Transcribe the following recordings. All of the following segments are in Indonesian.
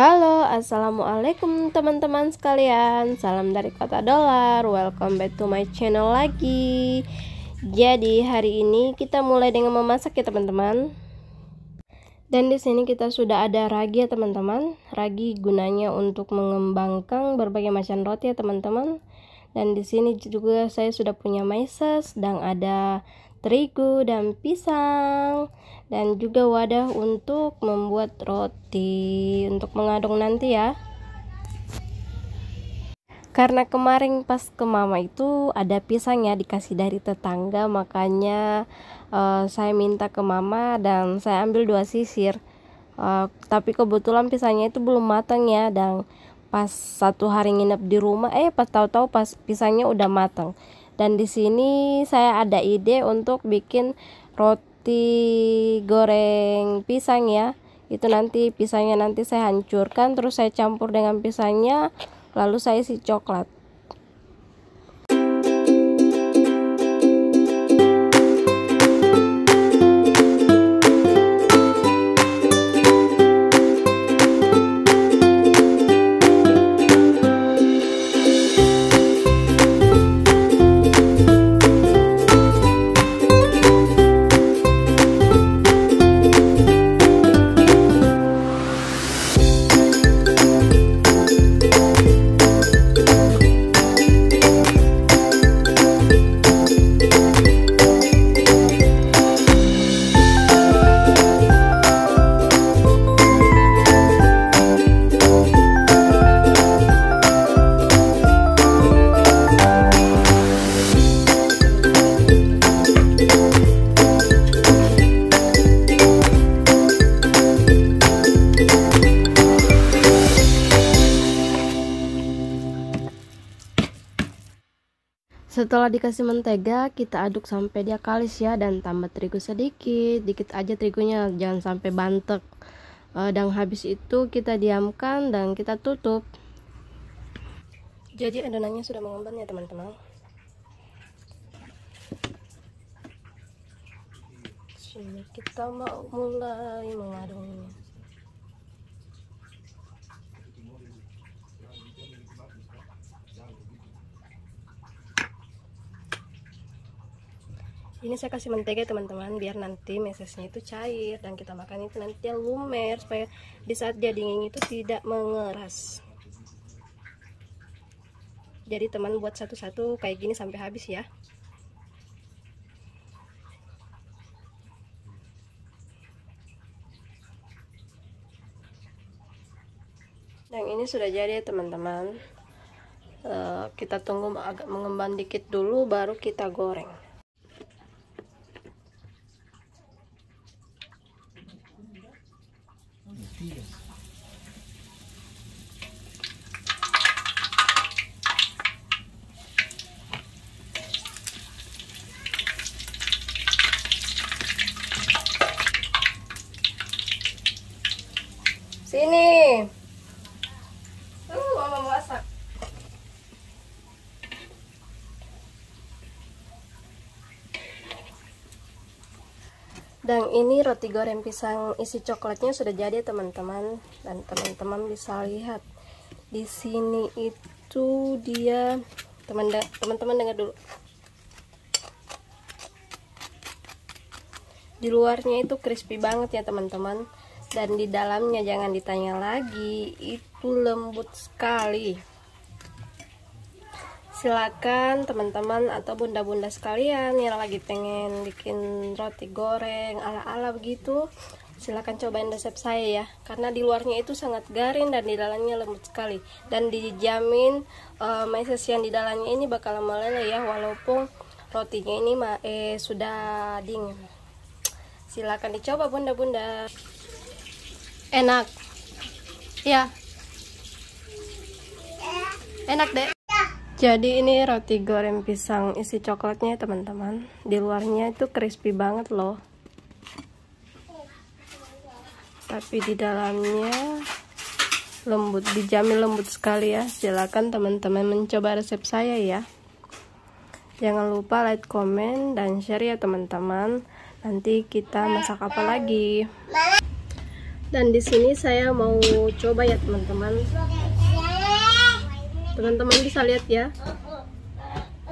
Halo, assalamualaikum teman-teman sekalian. Salam dari Kota Dolar. Welcome back to my channel lagi. Jadi hari ini kita mulai dengan memasak ya teman-teman. Dan di sini kita sudah ada ragi ya teman-teman. Ragi gunanya untuk mengembangkan berbagai macam roti ya teman-teman. Dan di sini juga saya sudah punya maises dan ada terigu dan pisang. Dan juga wadah untuk membuat roti. Untuk mengaduk nanti ya. Karena kemarin pas ke mama itu ada pisang ya dikasih dari tetangga makanya uh, saya minta ke mama dan saya ambil dua sisir. Uh, tapi kebetulan pisangnya itu belum matang ya. Dan pas satu hari nginep di rumah eh pas tahu-tahu pas pisangnya udah matang dan di sini saya ada ide untuk bikin roti goreng pisang ya. Itu nanti pisangnya nanti saya hancurkan terus saya campur dengan pisangnya lalu saya isi coklat setelah dikasih mentega kita aduk sampai dia kalis ya dan tambah terigu sedikit. Dikit aja terigunya jangan sampai bantek. Uh, dan habis itu kita diamkan dan kita tutup. Jadi adonannya sudah mengembang ya teman-teman? Kita mau mulai mengaduknya ini saya kasih mentega teman-teman biar nanti mesesnya itu cair dan kita makan itu nanti dia lumer supaya di saat dia dingin itu tidak mengeras. Jadi teman buat satu-satu kayak gini sampai habis ya. Yang ini sudah jadi ya teman-teman. Uh, kita tunggu agak mengembang dikit dulu baru kita goreng Sini. Uh, mama masak. Dan ini roti goreng pisang isi coklatnya sudah jadi teman-teman. Dan teman-teman bisa lihat di sini itu dia. Teman-teman dengar dulu. Di luarnya itu crispy banget ya teman-teman. Dan di dalamnya jangan ditanya lagi itu lembut sekali silakan teman-teman atau bunda-bunda sekalian yang lagi pengen bikin roti goreng ala-ala begitu silahkan cobain resep saya ya. Karena di luarnya itu sangat garing dan di dalamnya lembut sekali. Dan dijamin uh, meses yang di dalamnya ini bakal meleleh ya walaupun rotinya ini eh, sudah dingin. Silahkan dicoba bunda-bunda. Enak. Ya. Enak deh jadi ini roti goreng pisang isi coklatnya teman-teman. Di luarnya itu crispy banget loh. Tapi di dalamnya lembut dijamin lembut sekali ya. Silahkan teman-teman mencoba resep saya ya. Jangan lupa like comment dan share ya teman-teman. Nanti kita masak apa lagi? Dan di sini saya mau coba ya teman-teman teman-teman bisa lihat ya.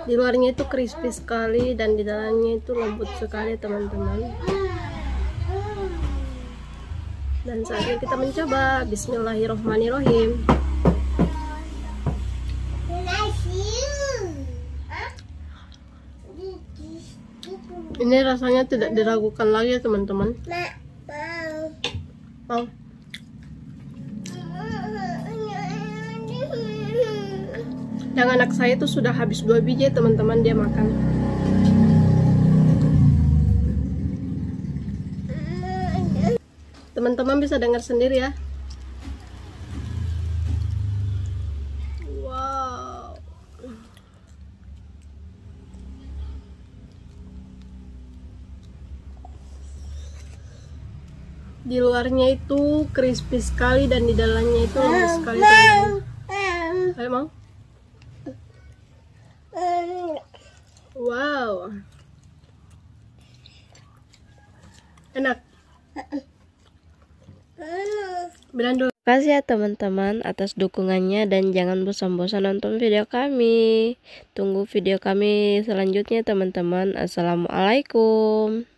Di luarnya itu crispy sekali dan di dalamnya itu lembut sekali teman-teman. Dan saatnya kita mencoba. Bismillahirrohmanirrohim ini rasanya tidak diragukan lagi ya teman-teman. Mau yang anak saya itu sudah habis dua biji teman-teman dia makan. Teman-teman bisa dengar sendiri ya. Wow. Di luarnya itu crispy sekali dan di dalamnya itu lembut sekali. Teman-teman mau Wow. Enak. Bilang dulu. Terima kasih ya teman-teman atas dukungannya dan jangan bosan-bosan nonton video kami. Tunggu video kami selanjutnya teman-teman. Assalamualaikum.